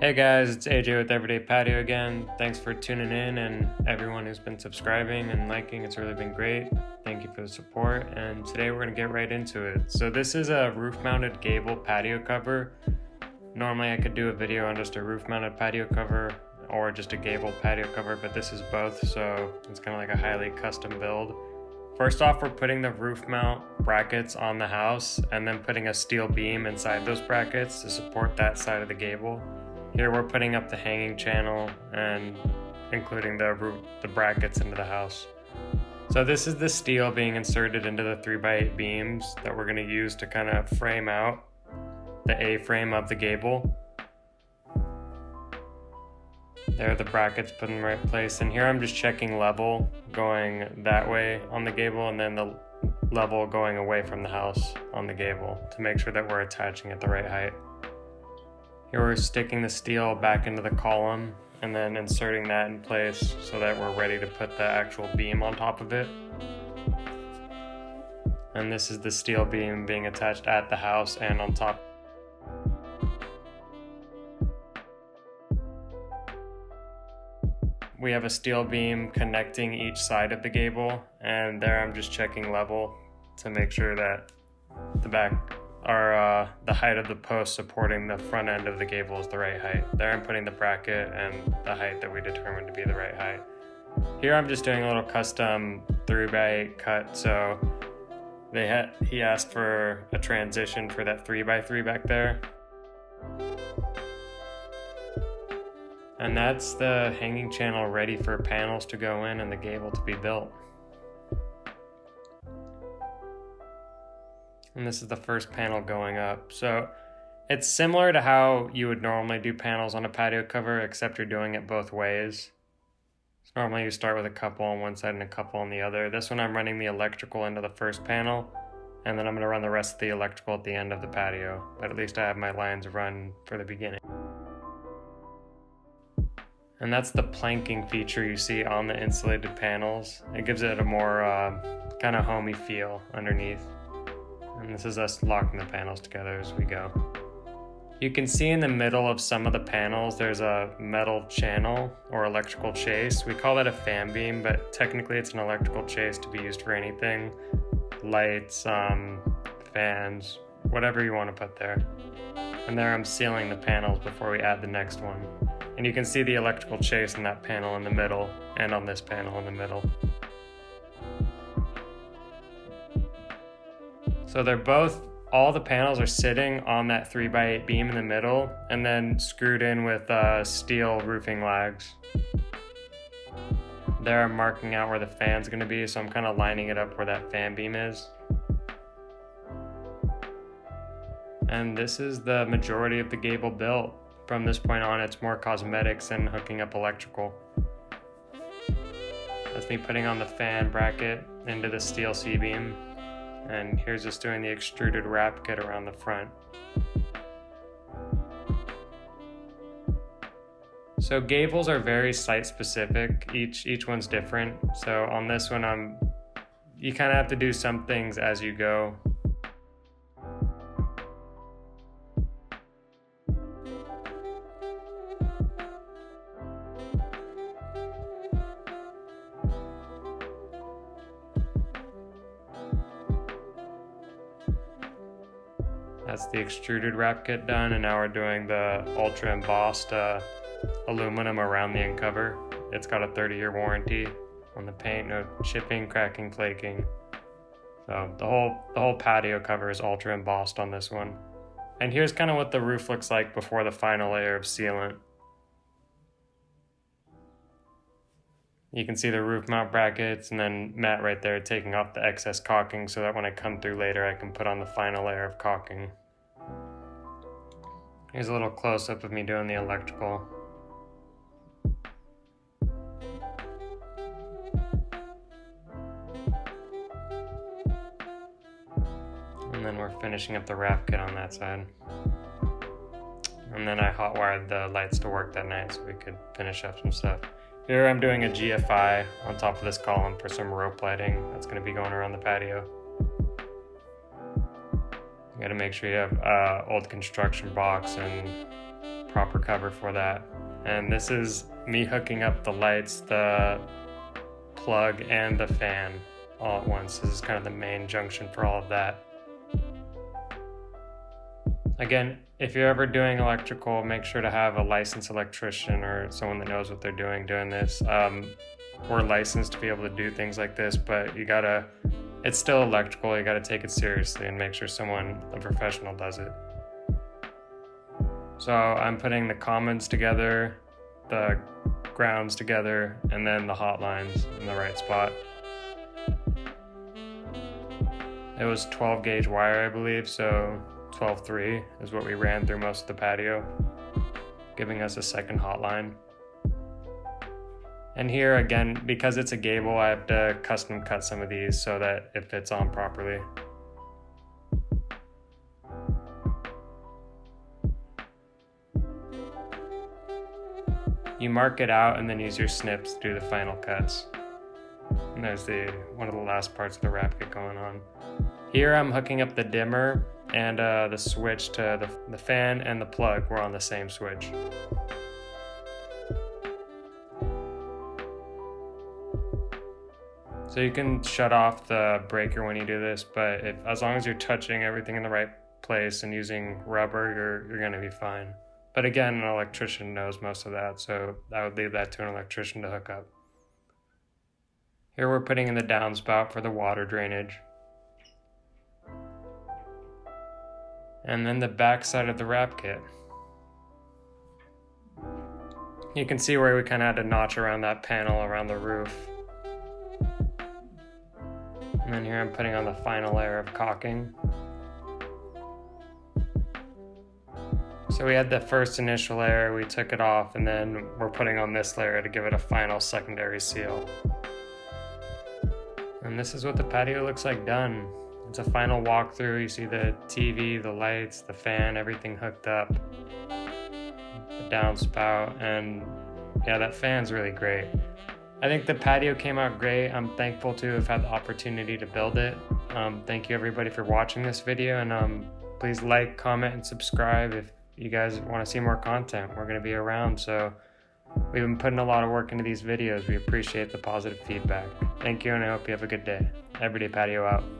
Hey guys, it's AJ with Everyday Patio again. Thanks for tuning in and everyone who's been subscribing and liking. It's really been great. Thank you for the support. And today we're going to get right into it. So, this is a roof mounted gable patio cover. Normally, I could do a video on just a roof mounted patio cover or just a gable patio cover, but this is both, so it's kind of like a highly custom build. First off, we're putting the roof mount brackets on the house and then putting a steel beam inside those brackets to support that side of the gable. Here we're putting up the hanging channel and including the roof, the brackets into the house. So this is the steel being inserted into the 3x8 beams that we're going to use to kind of frame out the A-frame of the gable. There are the brackets put in the right place. And here I'm just checking level going that way on the gable and then the level going away from the house on the gable to make sure that we're attaching at the right height. Here we're sticking the steel back into the column and then inserting that in place so that we're ready to put the actual beam on top of it. And this is the steel beam being attached at the house and on top we have a steel beam connecting each side of the gable and there I'm just checking level to make sure that the back or uh, the height of the post supporting the front end of the gable is the right height. There I'm putting the bracket and the height that we determined to be the right height. Here I'm just doing a little custom 3 by 8 cut so they had he asked for a transition for that 3 by 3 back there And that's the hanging channel ready for panels to go in and the gable to be built. And this is the first panel going up. So it's similar to how you would normally do panels on a patio cover, except you're doing it both ways. So normally you start with a couple on one side and a couple on the other. This one I'm running the electrical into the first panel, and then I'm going to run the rest of the electrical at the end of the patio. But at least I have my lines run for the beginning. And that's the planking feature you see on the insulated panels. It gives it a more uh, kind of homey feel underneath. And this is us locking the panels together as we go. You can see in the middle of some of the panels there's a metal channel or electrical chase. We call that a fan beam, but technically it's an electrical chase to be used for anything. Lights, um, fans, whatever you want to put there. And there I'm sealing the panels before we add the next one. And you can see the electrical chase in that panel in the middle and on this panel in the middle. So they're both, all the panels are sitting on that three by eight beam in the middle and then screwed in with uh, steel roofing lags. There I'm marking out where the fan's gonna be, so I'm kind of lining it up where that fan beam is. And this is the majority of the gable built. From this point on, it's more cosmetics and hooking up electrical. That's me putting on the fan bracket into the steel C-beam. And here's just doing the extruded wrap kit around the front. So gables are very site specific. Each each one's different. So on this one I'm you kind of have to do some things as you go. That's the extruded wrap kit done, and now we're doing the ultra embossed uh, aluminum around the end cover. It's got a 30 year warranty on the paint, no chipping, cracking, flaking. So the whole the whole patio cover is ultra embossed on this one. And here's kind of what the roof looks like before the final layer of sealant. You can see the roof mount brackets and then Matt right there taking off the excess caulking so that when I come through later I can put on the final layer of caulking. Here's a little close up of me doing the electrical. And then we're finishing up the wrap kit on that side. And then I hot wired the lights to work that night so we could finish up some stuff. Here I'm doing a GFI on top of this column for some rope lighting that's going to be going around the patio. You gotta make sure you have uh, old construction box and proper cover for that. And this is me hooking up the lights, the plug, and the fan all at once. This is kind of the main junction for all of that. Again, if you're ever doing electrical, make sure to have a licensed electrician or someone that knows what they're doing doing this. Um, we're licensed to be able to do things like this, but you gotta, it's still electrical. You gotta take it seriously and make sure someone, a professional, does it. So I'm putting the commons together, the grounds together, and then the hot lines in the right spot. It was 12 gauge wire, I believe, so 12.3 is what we ran through most of the patio, giving us a second hotline. And here again, because it's a gable, I have to custom cut some of these so that it fits on properly. You mark it out and then use your snips to do the final cuts. And there's the one of the last parts of the wrap kit going on. Here I'm hooking up the dimmer and uh, the switch to the, the fan and the plug were on the same switch. So you can shut off the breaker when you do this, but if, as long as you're touching everything in the right place and using rubber, you're, you're going to be fine. But again, an electrician knows most of that, so I would leave that to an electrician to hook up. Here we're putting in the downspout for the water drainage. And then the back side of the wrap kit. You can see where we kind of had a notch around that panel around the roof. And then here I'm putting on the final layer of caulking. So we had the first initial layer, we took it off, and then we're putting on this layer to give it a final secondary seal. And this is what the patio looks like done. It's a final walkthrough. You see the TV, the lights, the fan, everything hooked up. The downspout, and yeah, that fan's really great. I think the patio came out great. I'm thankful to have had the opportunity to build it. Um, thank you everybody for watching this video, and um, please like, comment, and subscribe if you guys want to see more content, we're going to be around. So we've been putting a lot of work into these videos. We appreciate the positive feedback. Thank you, and I hope you have a good day. Everyday Patio out.